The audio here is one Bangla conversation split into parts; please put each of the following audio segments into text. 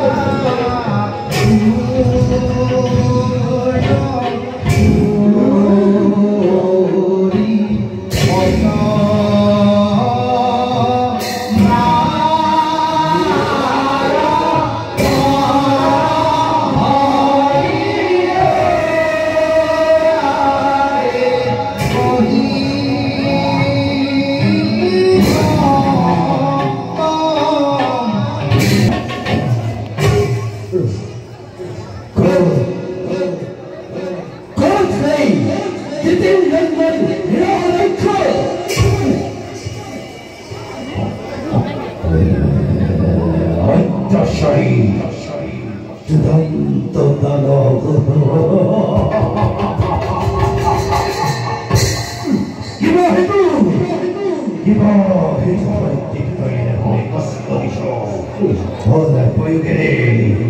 You. Give up, give up, give up, give up, give up, give up, give up, give up, give up, give up, give up, give up, give up, give up, give up, give up, give up, give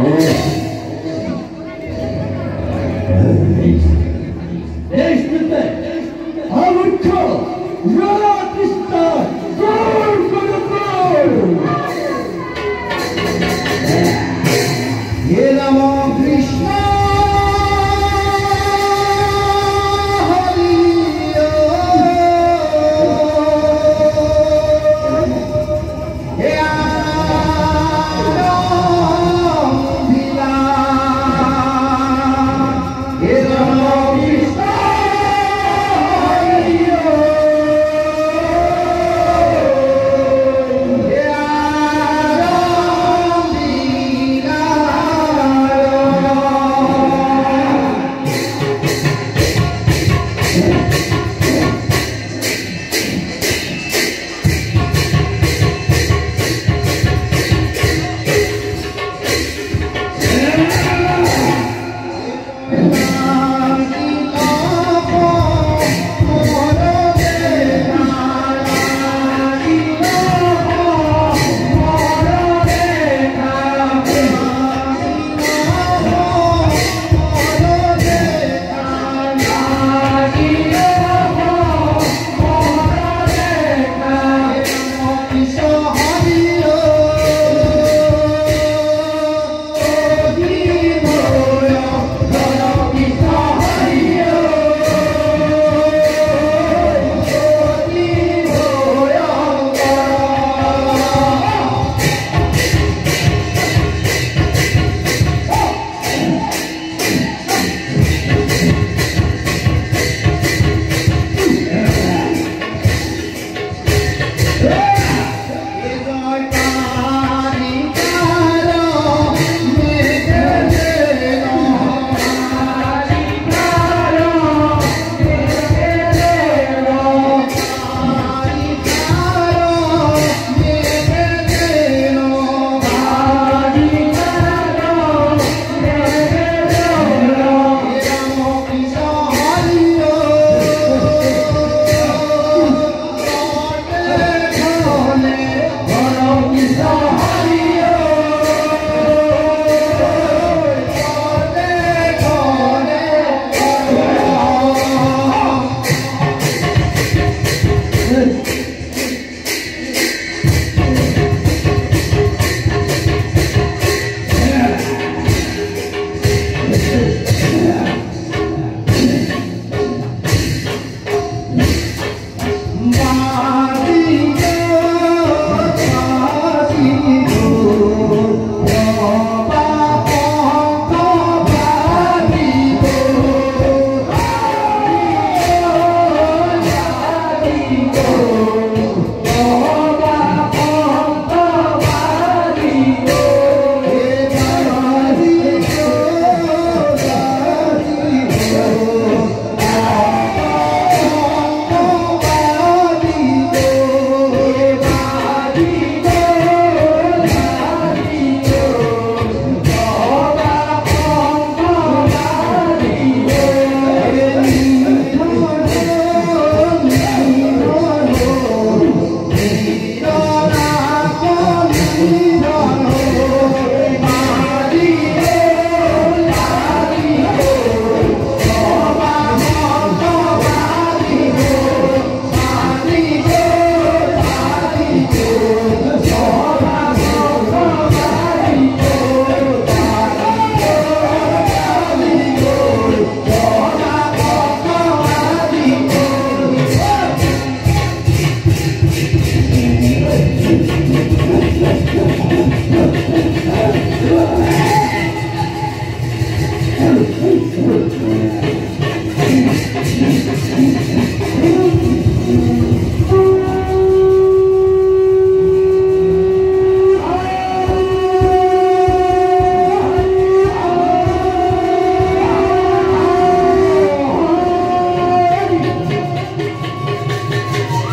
안 녕.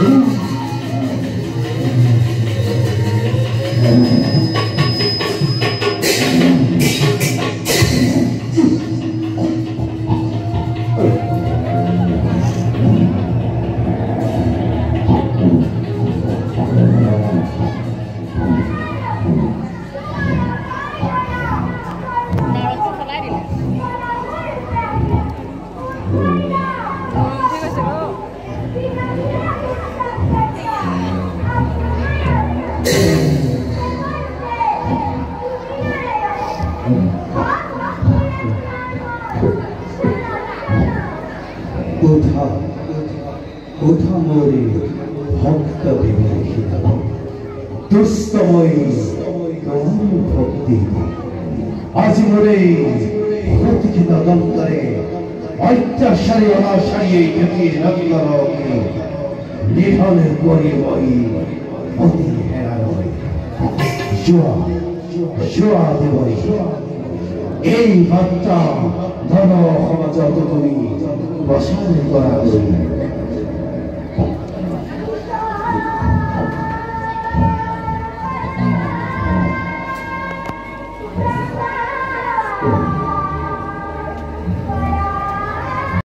Ooh. কোথা মোরে ভক্ত বিবেকিত দুস্তময়ী তোমার ভক্তি আজ মোরে ভক্তিত দন্তরে অত্যাচারী অনাচারী এই জ্যোতির নন্দরকে নিধন করি মই অতি হেরানয় জোয়া জোয়া দেবই। এই বার্তা ধন সমাজত তুমি প্রসার করি